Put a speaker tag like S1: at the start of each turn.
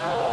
S1: Oh!